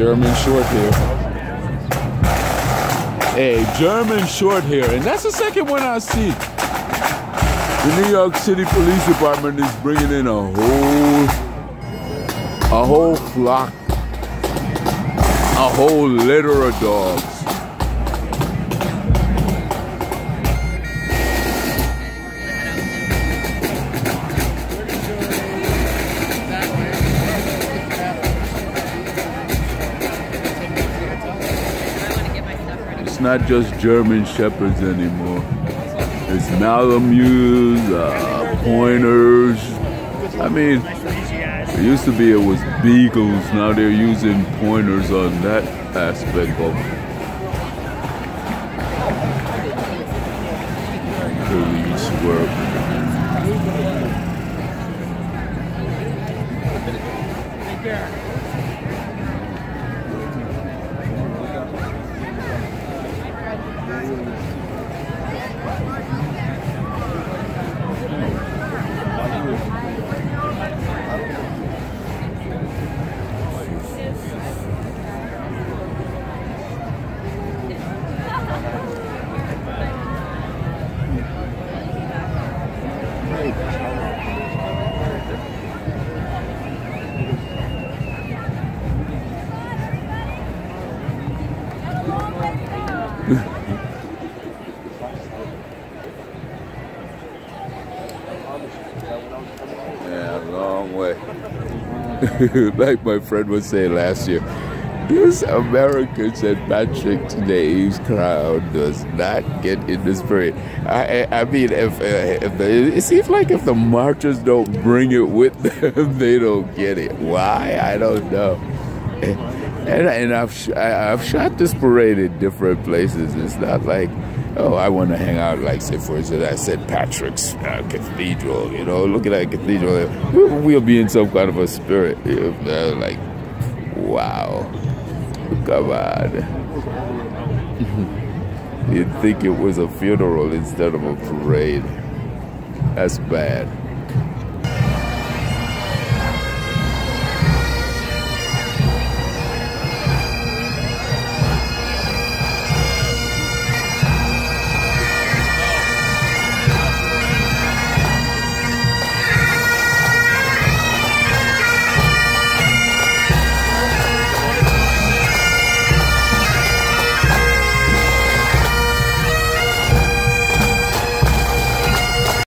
German short hair. A German short hair, and that's the second one I see. The New York City Police Department is bringing in a whole, a whole flock, a whole litter of dogs. Not just German Shepherds anymore. It's Malamutes, uh, Pointers. I mean, it used to be it was Beagles. Now they're using Pointers on that aspect of police work. Yeah. a long way. like my friend was saying last year, this American St. Patrick's Day's crowd does not get in the spirit. I, I, I mean, if, uh, if the, it seems like if the marchers don't bring it with them, they don't get it. Why? I don't know. And, and I've I've shot this parade in different places. It's not like oh, I want to hang out, like, say, for instance, at St. Patrick's uh, Cathedral, you know, looking at a cathedral, we'll be in some kind of a spirit. You know, like, wow, come on. You'd think it was a funeral instead of a parade. That's bad.